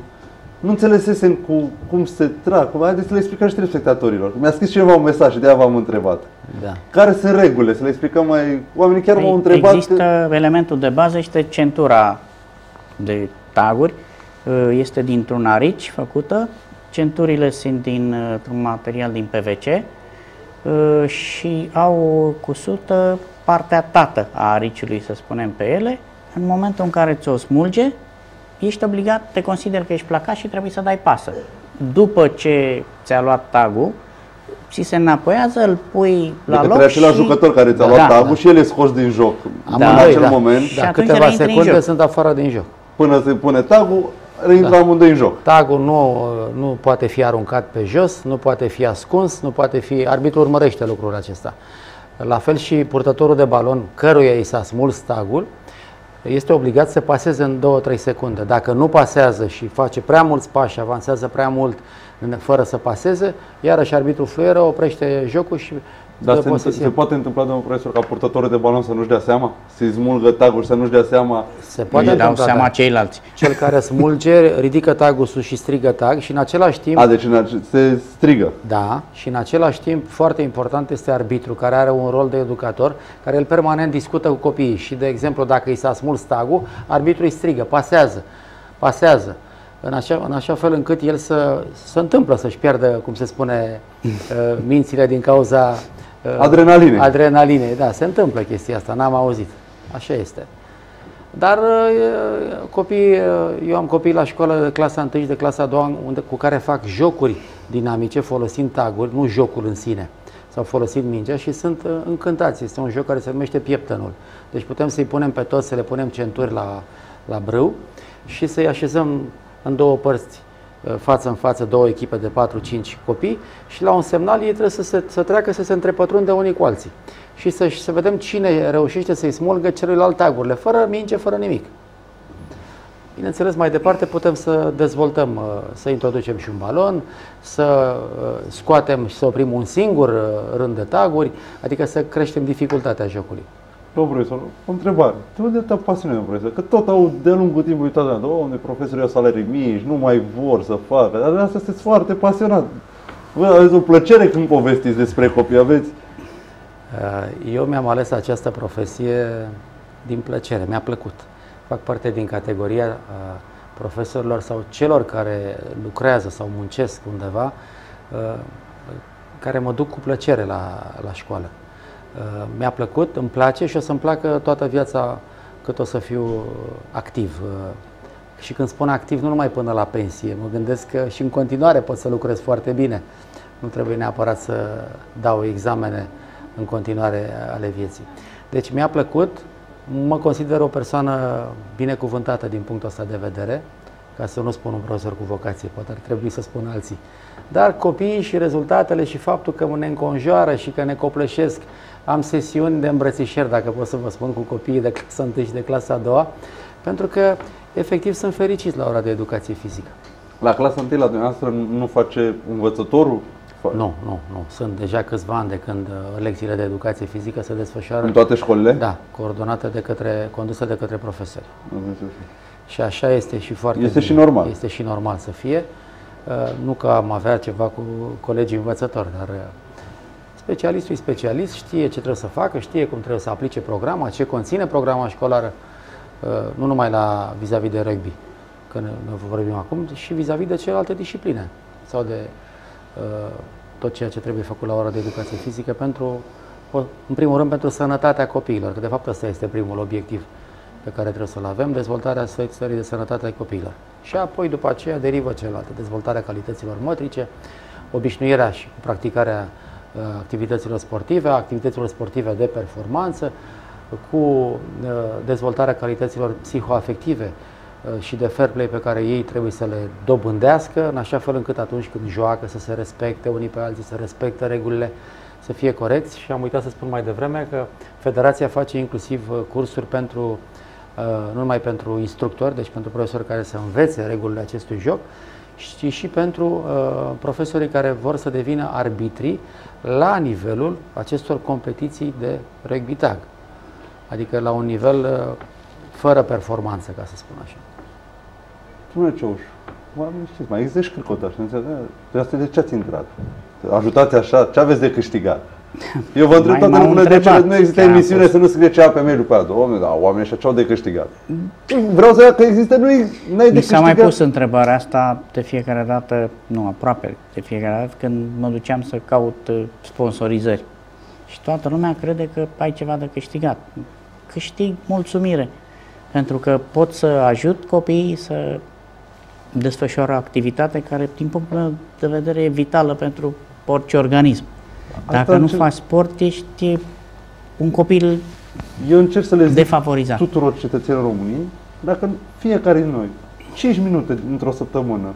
nu înțelesesem cu cum se trag. Cum, haideți să le explicăm și spectatorilor. Mi-a scris cineva un mesaj și de-aia v-am întrebat. Da. Care sunt regulile? Să le explicăm mai... Oamenii chiar m-au întrebat... Există că... elementul de bază, este centura de taguri. Este dintr-un arici făcută. Centurile sunt dintr-un material din PVC și au cusută partea tată a ariciului, să spunem, pe ele. În momentul în care ți-o smulge, ești obligat, te consider că ești placat și trebuie să dai pasă. După ce ți-a luat tagul, ți se înapoiază, îl pui la de loc același și... jucător care ți-a luat da, tagul da. și el e scos din joc. Da, în acel da. moment. Da, câteva secunde sunt afară din joc. Până se pune tagul, reintră da. amândoi în joc. Tagul nu, nu poate fi aruncat pe jos, nu poate fi ascuns, nu poate fi... Arbitrul urmărește lucrul acesta. La fel și purtătorul de balon, căruia i s-a smuls tagul, este obligat să paseze în 2-3 secunde. Dacă nu pasează și face prea mulți pași, avansează prea mult fără să paseze, iarăși arbitrul fluieră, oprește jocul și dar se, se poate întâmpla, domnul profesor, ca purtătorul de balon să nu-și dea seama? Să-i smulgă tagul să nu-și dea seama? Se poate nu dau seama da. ceilalți. Cel care (laughs) smulge, ridică tagul sus și strigă tag și în același timp... A, deci se strigă. Da, și în același timp, foarte important este arbitru, care are un rol de educator, care el permanent discută cu copiii și, de exemplu, dacă i s-a smuls tagul, arbitru îi strigă, pasează, pasează în așa, în așa fel încât el să se întâmplă să-și pierdă, cum se spune, (laughs) uh, mințile din cauza Uh, adrenaline. Adrenaline, da, se întâmplă chestia asta, n-am auzit. Așa este. Dar uh, copii, uh, eu am copii la școală de clasa 1 și de clasa 2 unde, cu care fac jocuri dinamice folosind taguri, nu jocul în sine. sau folosind mingea și sunt încântați. Este un joc care se numește pieptănul. Deci putem să-i punem pe toți, să le punem centuri la, la brâu și să-i așezăm în două părți Uh, față în față două echipe de 4-5 copii și la un semnal ei trebuie să, se, să treacă să se întrepătrunde unii cu alții și să, să vedem cine reușește să-i smulgă celuilalt tagurile, fără minge, fără nimic. Bineînțeles, mai departe putem să dezvoltăm, uh, să introducem și un balon, să uh, scoatem și să oprim un singur rând de taguri, adică să creștem dificultatea jocului. Domnul profesor, o întrebare. De unde te pasiune, domnul profesor? Că tot au de lungul timpului uitat, domnule, profesorii au salarii mici, nu mai vor să facă. Dar de asta sunteți foarte pasionat. Vă aveți o plăcere când povestiți despre copii, aveți? Uh, eu mi-am ales această profesie din plăcere, mi-a plăcut. Fac parte din categoria uh, profesorilor sau celor care lucrează sau muncesc undeva, uh, care mă duc cu plăcere la, la școală. Uh, mi-a plăcut, îmi place și o să-mi placă toată viața cât o să fiu activ. Uh, și când spun activ, nu numai până la pensie, mă gândesc că și în continuare pot să lucrez foarte bine. Nu trebuie neapărat să dau examene în continuare ale vieții. Deci mi-a plăcut, mă consider o persoană binecuvântată din punctul ăsta de vedere, ca să nu spun un profesor cu vocație, poate ar trebui să spun alții. Dar copiii și rezultatele și faptul că ne înconjoară și că ne copleșesc am sesiuni de îmbrățișări, dacă pot să vă spun, cu copiii de clasa 1 și de clasa 2, pentru că efectiv sunt fericiți la ora de educație fizică. La clasa 1 la dumneavoastră nu face învățătorul? Nu, nu, nu. Sunt deja câțiva ani de când uh, lecțiile de educație fizică se desfășoară. În toate școlile? Da, coordonate de către, conduse de către profesori. Și așa este și foarte Este bine. și normal. Este și normal să fie. Uh, nu că am avea ceva cu colegii învățători, dar uh, Specialistul e specialist, știe ce trebuie să facă, știe cum trebuie să aplice programa, ce conține programa școlară, uh, nu numai la vis-a-vis de rugby, că ne, ne vorbim acum, și vis-a-vis de celelalte discipline sau de uh, tot ceea ce trebuie făcut la ora de educație fizică pentru, în primul rând, pentru sănătatea copiilor, că de fapt ăsta este primul obiectiv pe care trebuie să-l avem, dezvoltarea stării de sănătate a copiilor. Și apoi, după aceea, derivă celelalte, dezvoltarea calităților motrice, obișnuirea și practicarea Uh, activităților sportive, activităților sportive de performanță, cu uh, dezvoltarea calităților psihoafective uh, și de fair play pe care ei trebuie să le dobândească, în așa fel încât atunci când joacă să se respecte unii pe alții, să respecte regulile, să fie corecți. Și am uitat să spun mai devreme că Federația face inclusiv cursuri pentru, nu numai pentru instructori, deci pentru profesori care să învețe regulile acestui joc, ci și pentru uh, profesorii care vor să devină arbitri la nivelul acestor competiții de rugby tag. Adică la un nivel uh, fără performanță, ca să spun așa. Domnule Ceuș, Oamenii știți, mai există și cricotași. De asta de ce ați intrat? Ajutați așa, ce aveți de câștigat? Eu vă întreb Mai toată m-au lumea de ce întrebat, nu există chiar am emisiune fost. să nu scrie cea pe mail după aia. Doamne, da, oamenii ăștia ce-au de câștigat? Vreau să iau că există, nu n-ai de Mi câștigat. s-a mai pus întrebarea asta de fiecare dată, nu aproape de fiecare dată, când mă duceam să caut uh, sponsorizări. Și toată lumea crede că ai ceva de câștigat. Câștig mulțumire, pentru că pot să ajut copiii să desfășoare o activitate care, din punctul meu de vedere, e vitală pentru orice organism. Dacă Asta nu ce- faci sport, ești un copil Eu încerc să le zic defavorizat. tuturor cetățenilor României, dacă fiecare din noi, 5 minute într-o săptămână,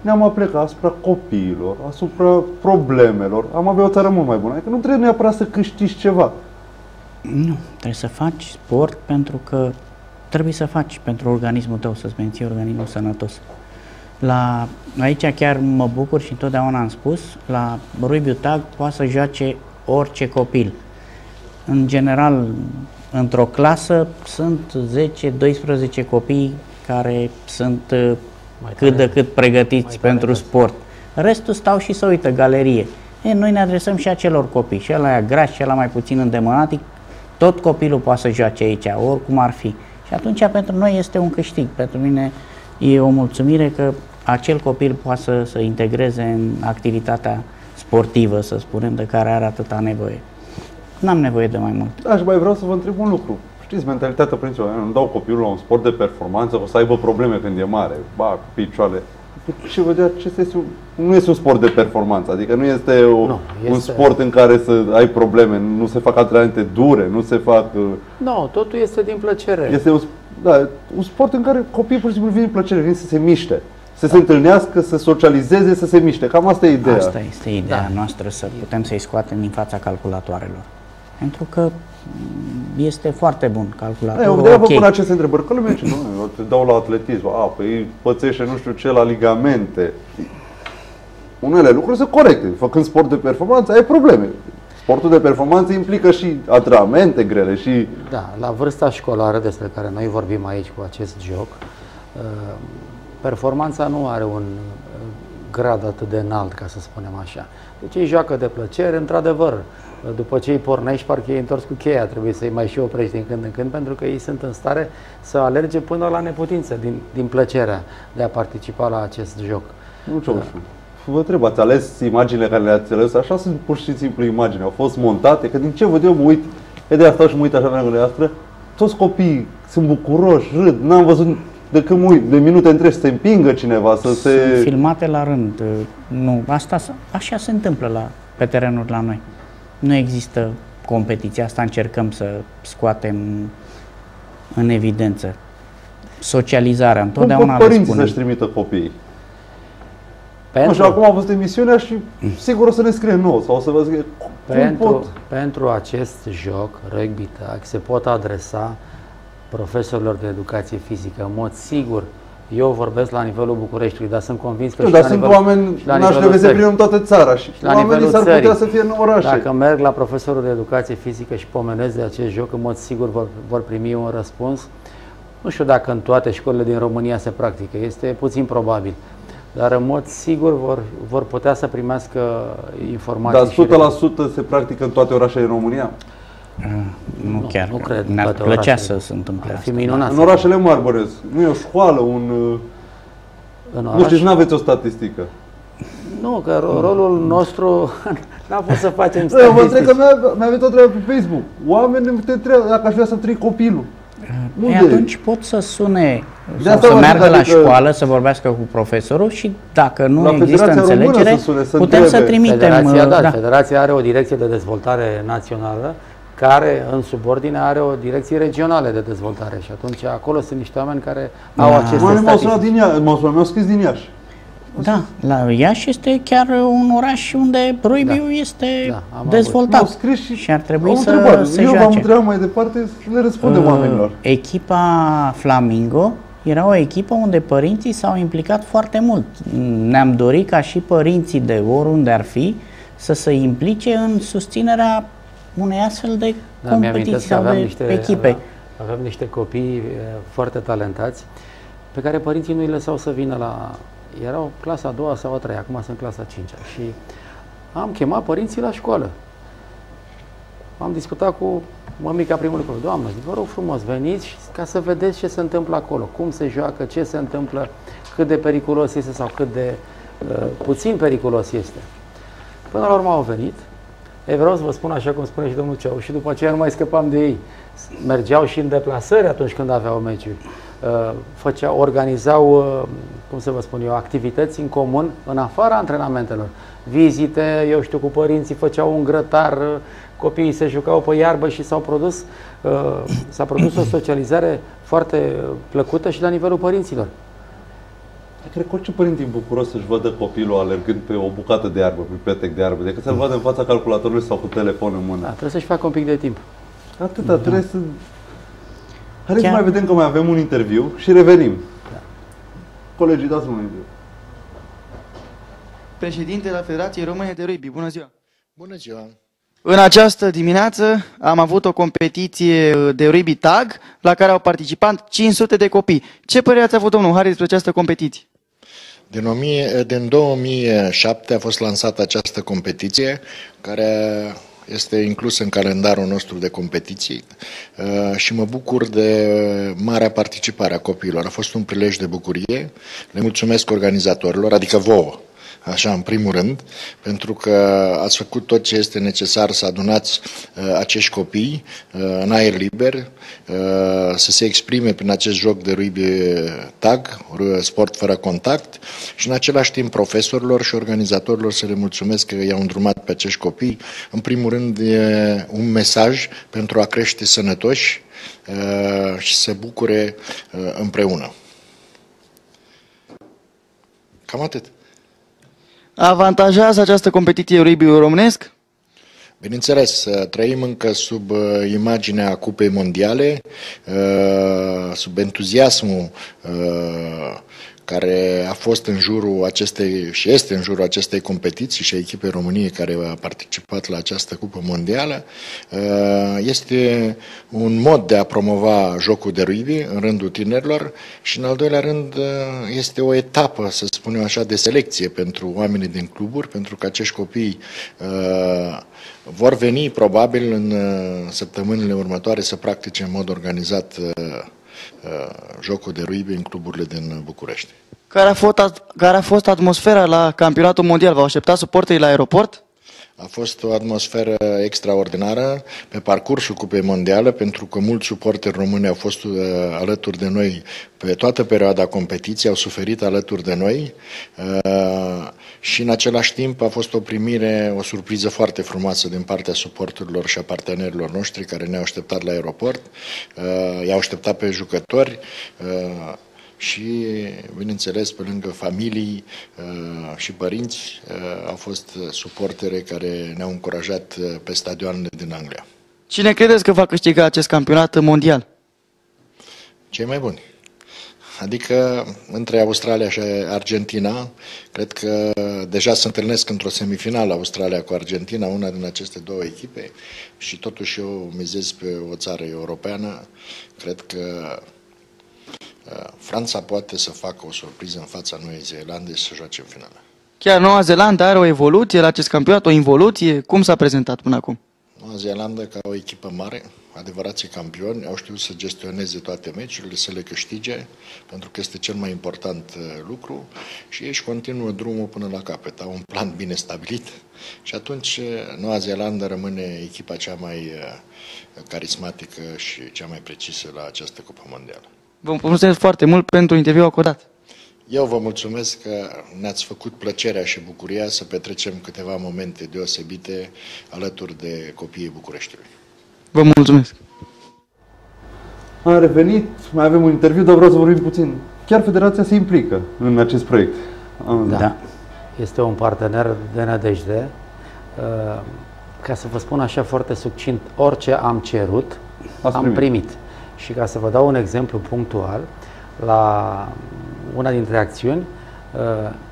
ne-am aplecat asupra copiilor, asupra problemelor, am avea o țară mult mai bună. Adică nu trebuie neapărat să câștigi ceva. Nu, trebuie să faci sport pentru că trebuie să faci pentru organismul tău, să-ți menții organismul sănătos. La, aici chiar mă bucur și întotdeauna am spus, la rugby tag poate să joace orice copil. În general, într-o clasă sunt 10-12 copii care sunt uh, Mai cât de talent- cât pregătiți mai pentru talentați. sport. Restul stau și se uită galerie. E, noi ne adresăm și acelor copii, și ăla grași, și ăla mai puțin îndemânatic, tot copilul poate să joace aici, oricum ar fi. Și atunci pentru noi este un câștig. Pentru mine e o mulțumire că acel copil poate să, să integreze în activitatea sportivă, să spunem, de care are atâta nevoie. N-am nevoie de mai mult. Da, și mai vreau să vă întreb un lucru. Știți, mentalitatea părinților, nu dau copilul la un sport de performanță, o să aibă probleme când e mare, ba, cu picioare. Și vedea, acesta este un, nu este un sport de performanță, adică nu este, o, Nu, un este- sport în care să ai probleme, nu se fac antrenamente dure, nu se fac... uh, Nu, totul este din plăcere. Este un, da, un sport în care copiii pur și simplu vin din plăcere, vin să se miște, să se întâlnească, să socializeze, să se miște. Cam asta e ideea. Asta este ideea Da. noastră, să putem să-i scoatem din fața calculatoarelor. Pentru că mm, este foarte bun Da, calculatorul. eu de-aia vă ok. pun aceste întrebări, că lumea zice, "Doamne, eu te dau la atletism, a, păi pățește nu știu ce la ligamente. Unele lucruri sunt corecte, făcând sport de performanță ai probleme. Sportul de performanță implică și antrenamente grele și Da, la vârsta școlară despre care noi vorbim aici cu acest joc, uh, performanța nu are un uh, grad atât de înalt, ca să spunem așa. Deci ei joacă de plăcere, într-adevăr. uh, După ce îi pornești, parcă e întors cu cheia, trebuie să-i mai și oprești din când în când, pentru că ei sunt în stare să alerge până la neputință, din, din plăcerea de a participa la acest joc. nu ce ușor. Vă întreb, ați ales imaginile care le-ați ales? Așa sunt pur și simplu imagini, au fost montate, că din ce văd eu mă uit, e de asta și mă uit așa la dumneavoastră, toți copiii sunt bucuroși, râd, n-am văzut de când mă uit, de minute întregi să se împingă cineva, să Sunt se... filmate la rând. uh, Nu, asta, s- așa se întâmplă la, pe terenuri la noi. Nu există competiția asta, încercăm să scoatem în evidență. Socializarea, Cum întotdeauna pot le părinții spunem. să-și trimită copiii? Nu Pentru, știu, acum am văzut emisiunea și sigur o să ne scrie nou sau o să vă scrie cum Pentru, pot. pentru acest joc, rugby tag, se pot adresa profesorilor de educație fizică. În mod sigur, eu vorbesc la nivelul Bucureștiului, dar sunt convins că Nu, și dar la sunt nivelul, oameni și la naș nivelul de țării. în toată țara și la oamenii nivelul s-ar putea țării. să fie în orașe. Dacă merg la profesorul de educație fizică și pomenesc de acest joc, în mod sigur vor, vor primi un răspuns. Nu știu dacă în toate școlile din România se practică, este puțin probabil. Dar în mod sigur vor, vor putea să primească informații. Dar și 100% se practică în toate orașele din România? Nu, Nu, chiar. nu cred în Ne-ar toate plăcea orașele. să se întâmple Ar fi asta. minunat. În orașele mari, bănesc. Nu e o școală, un... uh, În Nu oraș, știți, nu aveți o statistică. Nu, că ro- rolul nostru (laughs) n-a fost să facem Da, Eu vă întreb că statistici. mi-a, mi-a venit o treabă pe Facebook. Oamenii te întreabă dacă aș vrea să trăi copilul. Ei, Unde? atunci pot să sune De sau asta să vă zic, meargă la adică- școală să vorbească cu profesorul și dacă nu La există Federația Română înțelegere, să sune, să putem să întrebe. trimitem. Federația, uh, da, da. Federația are o direcție de dezvoltare națională care în subordine are o direcție regională de dezvoltare și atunci acolo sunt niște oameni care au Da. aceste Oamenii m-au sunat statistici. din Iași, m-au sunat, mi-au scris din Iași. Da, la Iași este chiar un oraș unde rugby este Da, am avut. dezvoltat M-au scris și, și ar trebui au să întrebat. se Eu v-am joace. întrebat mai departe să le răspundem oamenilor. Uh, Echipa Flamingo era o echipă unde părinții s-au implicat foarte mult. Ne-am dorit ca și părinții de oriunde ar fi să se implice în susținerea unei astfel de Da, mi-amintesc competiții că sau aveam de niște, echipe. aveam niște copii eh, foarte talentați pe care părinții nu îi lăsau să vină la, erau clasa a doua sau a treia, acum sunt clasa a cincea. Și am chemat părinții la școală. Am discutat cu mămica primului copil. Doamnă, zic, vă rog frumos, veniți ca să vedeți ce se întâmplă acolo, cum se joacă, ce se întâmplă, cât de periculos este sau cât de uh, puțin periculos este. Până la urmă au venit. Ei, vreau să vă spun așa cum spune și domnul Ceau și după aceea nu mai scăpam de ei. Mergeau și în deplasări atunci când aveau meciuri. Uh, făceau, organizau, uh, cum să vă spun eu, activități în comun în afara antrenamentelor. Vizite, eu știu, cu părinții, făceau un grătar, uh, copiii se jucau pe iarbă și s-au produs, s-a produs o socializare foarte plăcută și la nivelul părinților. Cred că orice părinte e bucuros să-și vadă copilul alergând pe o bucată de iarbă, pe petec de iarbă, decât să-l vadă în fața calculatorului sau cu telefon în mână. Da, trebuie să-și facă un pic de timp. Atâta, da. trebuie să... Haideți să mai vedem că mai avem un interviu și revenim. Da. Colegii, dați un interviu. Președintele la Federației Române de Rugby, bună ziua! Bună ziua! În această dimineață am avut o competiție de rugby tag la care au participat 500 de copii. Ce părere ați avut, domnul Harry, despre această competiție? Din, 1000, din 2007 a fost lansată această competiție care este inclusă în calendarul nostru de competiții uh, și mă bucur de marea participare a copiilor. A fost un prilej de bucurie. Le mulțumesc organizatorilor, adică vouă, așa în primul rând, pentru că ați făcut tot ce este necesar să adunați uh, acești copii uh, în aer liber, uh, să se exprime prin acest joc de rugby tag, sport fără contact și în același timp profesorilor și organizatorilor să le mulțumesc că i-au îndrumat pe acești copii. În primul rând e un mesaj pentru a crește sănătoși uh, și să bucure uh, împreună. Cam atât. Avantajează această competiție rugby românesc? Bineînțeles, trăim încă sub uh, imaginea Cupei Mondiale, uh, sub entuziasmul uh, care a fost în jurul acestei și este în jurul acestei competiții și a echipei României care a participat la această cupă mondială, uh, este un mod de a promova jocul de rugby în rândul tinerilor și în al doilea rând uh, este o etapă, să spunem așa, de selecție pentru oamenii din cluburi, pentru că acești copii uh, vor veni probabil în săptămânile următoare să practice în mod organizat Uh, jocul de rugby în cluburile din București. Care a fost, care a fost atmosfera la campionatul mondial? V-au așteptat suporterii la aeroport? A fost o atmosferă extraordinară pe parcursul Cupei Mondiale, pentru că mulți suporteri români au fost uh, alături de noi pe toată perioada competiției, au suferit alături de noi. Uh, și în același timp a fost o primire, o surpriză foarte frumoasă din partea suporterilor și a partenerilor noștri care ne-au așteptat la aeroport, uh, i-au așteptat pe jucători, uh, și, bineînțeles, pe lângă familii uh, și părinți, uh, au fost suportere care ne-au încurajat uh, pe stadioanele din Anglia. Cine credeți că va câștiga acest campionat mondial? Cei mai buni. Adică între Australia și Argentina, cred că deja se întâlnesc într-o semifinală Australia cu Argentina, una din aceste două echipe și totuși eu mizez pe o țară europeană. Cred că Uh, Franța poate să facă o surpriză în fața Noii Zeelande și să joace în finală. Chiar Noua Zeelandă are o evoluție la acest campionat, o involuție? Cum s-a prezentat până acum? Noua Zeelandă, ca o echipă mare, adevărații campioni, au știut să gestioneze toate meciurile, să le câștige, pentru că este cel mai important uh, lucru și ei își continuă drumul până la capăt. Au un plan bine stabilit și atunci uh, Noua Zeelandă rămâne echipa cea mai carismatică și cea mai precisă la această Cupă Mondială. Vă mulțumesc foarte mult pentru interviul acordat. Eu vă mulțumesc că ne-ați făcut plăcerea și bucuria să petrecem câteva momente deosebite alături de copiii Bucureștiului. Vă mulțumesc. Am revenit, mai avem un interviu, dar vreau să vorbim puțin. Chiar Federația se implică în acest proiect. Da. da. Este un partener de nădejde. Uh, ca să vă spun așa foarte succint, orice am cerut, Ați am primit. primit. Și ca să vă dau un exemplu punctual, la una dintre acțiuni, uh,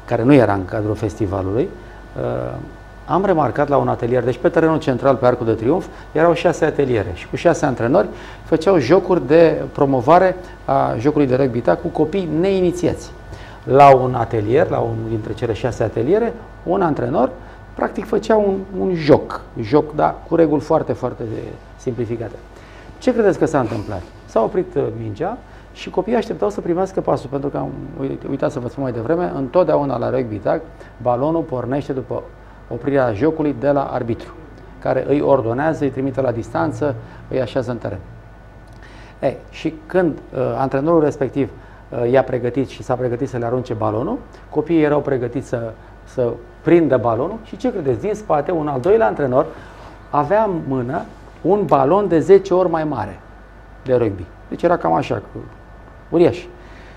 care nu era în cadrul festivalului, uh, am remarcat la un atelier, deci pe terenul central, pe Arcul de Triunf, erau șase ateliere și cu șase antrenori făceau jocuri de promovare a jocului de rugby cu copii neinițiați. la un atelier, la unul dintre cele șase ateliere, un antrenor practic făcea un, un joc, joc, da, cu reguli foarte, foarte simplificate. Ce credeți că s-a întâmplat? S-a oprit uh, mingea și copiii așteptau să primească pasul, pentru că, uitați să vă spun mai devreme, întotdeauna la rugby tag, balonul pornește după oprirea jocului de la arbitru, care îi ordonează, îi trimite la distanță, îi așează în teren. Ei, și când uh, antrenorul respectiv uh, i-a pregătit și s-a pregătit să le arunce balonul, copiii erau pregătiți să, să prindă balonul și ce credeți? Din spate, un al doilea antrenor avea în mână un balon de 10 ori mai mare de rugby. Deci era cam așa, uriaș.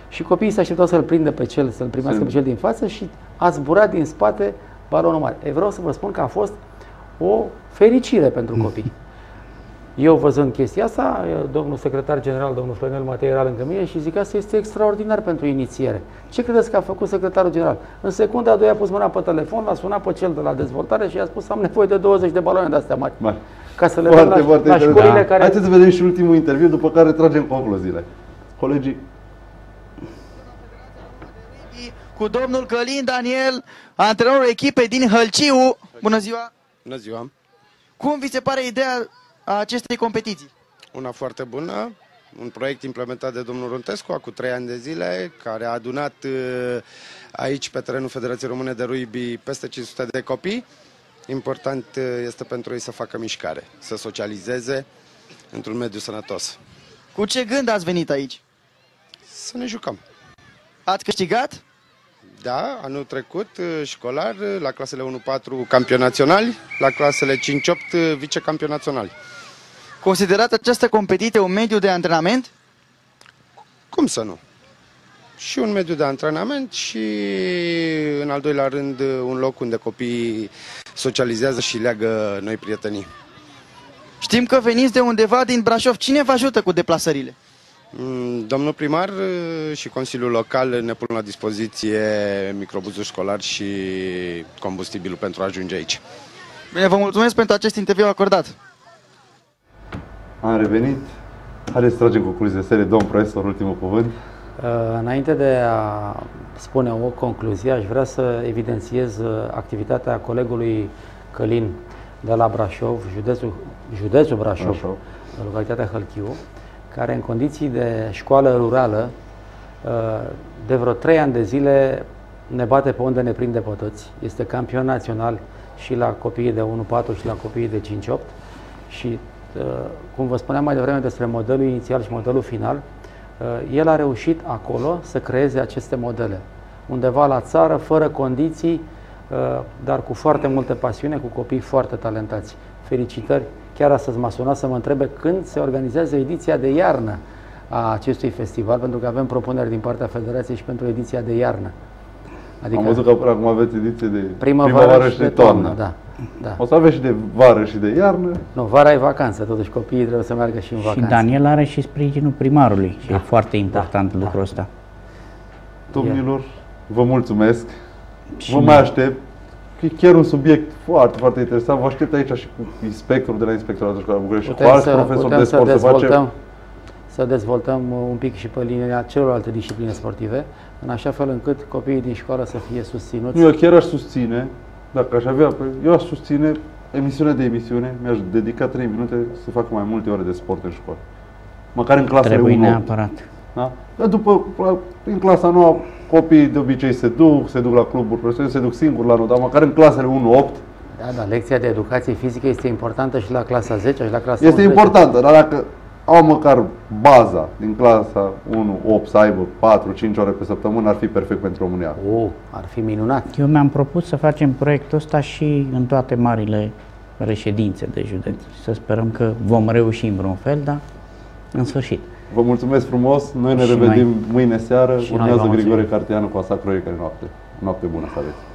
Și copiii se așteptau să-l prindă pe cel, să-l primească pe cel din față și a zburat din spate balonul mare. E, vreau să vă spun că a fost o fericire pentru copii. (laughs) Eu văzând chestia asta, domnul secretar general, domnul Florinel Matei era lângă mine și zic asta este extraordinar pentru inițiere. Ce credeți că a făcut secretarul general? În secunda a doua a pus mâna pe telefon, l-a sunat pe cel de la dezvoltare și a spus am nevoie de 20 de baloane de astea mari. mari. Ca să le foarte, dăm la, foarte la școlile da. care... Haideți să vedem și ultimul interviu, după care tragem concluziile. Colegii cu domnul Călin Daniel, antrenorul echipei din Hălciu. Bună ziua! Bună ziua! Cum vi se pare ideea a acestei competiții? Una foarte bună, un proiect implementat de domnul Rontescu cu trei ani de zile, care a adunat uh, aici pe terenul Federației Române de Rugby peste 500 de copii. Important uh, este pentru ei să facă mișcare, să socializeze într-un mediu sănătos. Cu ce gând ați venit aici? Să ne jucăm. Ați câștigat? Da, anul trecut uh, școlar, uh, la clasele 1-4 campionaționali, la clasele 5-8 uh, vicecampionaționali. Considerați această competiție un mediu de antrenament? Cum să nu? Și un mediu de antrenament și, în al doilea rând, un loc unde copiii socializează și leagă noi prietenii. Știm că veniți de undeva din Brașov. Cine vă ajută cu deplasările? Mm, domnul primar uh, și Consiliul Local ne pun la dispoziție microbuzul școlar și combustibilul pentru a ajunge aici. Bine, vă mulțumesc pentru acest interviu acordat. Am revenit. Haideți să tragem concluzie de serie. Domn profesor, ultimul cuvânt. Uh, înainte de a spune o concluzie, aș vrea să evidențiez uh, activitatea colegului Călin de la Brașov, județul, județul Brașov, Brașov. localitatea Hălchiu, care în condiții de școală rurală, uh, de vreo trei ani de zile ne bate pe unde ne prinde pe toți. Este campion național și la copiii de 1-4 și la copiii de 5-8 și, uh, cum vă spuneam mai devreme despre modelul inițial și modelul final, uh, el a reușit acolo să creeze aceste modele. Undeva la țară, fără condiții, dar cu foarte multă pasiune, cu copii foarte talentați. Felicitări Chiar astăzi m-a sunat să mă întrebe când se organizează ediția de iarnă a acestui festival, pentru că avem propuneri din partea Federației și pentru ediția de iarnă. Adică Am văzut că până acum aveți ediție de primăvară, primăvară și de toamnă. toamnă. Da, da. O să aveți și de vară și de iarnă. Nu, vara e vacanță, totuși copiii trebuie să meargă și în vacanță. Și Daniel are și sprijinul primarului și da. e foarte important da. lucrul da. ăsta. Domnilor, vă mulțumesc. Și vă mai aștept e chiar un subiect foarte, foarte interesant. Vă aștept aici și cu inspectorul de la Inspectoratul Școlar București putem cu alți să, profesori de sport să, dezvoltăm, să, facem... să dezvoltăm un pic și pe linia celorlalte discipline sportive, în așa fel încât copiii din școală să fie susținuți. Eu chiar aș susține, dacă aș avea, eu aș susține emisiune de emisiune, mi-aș dedica 3 minute să fac mai multe ore de sport în școală. Măcar în clasele Trebuie 1 neapărat. Da? Dar după, în clasa 9, copiii de obicei se duc, se duc la cluburi profesionale, se duc singuri la nou, dar măcar în clasele 1-8. Da, da, lecția de educație fizică este importantă și la clasa 10 și la clasa Este 11. importantă, dar dacă au măcar baza din clasa 1-8 să aibă 4-5 ore pe săptămână, ar fi perfect pentru România. Oh, ar fi minunat. Eu mi-am propus să facem proiectul ăsta și în toate marile reședințe de județ. Să sperăm că vom reuși în vreun fel, dar în sfârșit. Vă mulțumesc frumos, noi ne și revedem noi. mâine seară. Și Urmează Grigore Cartianu cu Asa Croică noapte. Noapte bună să aveți!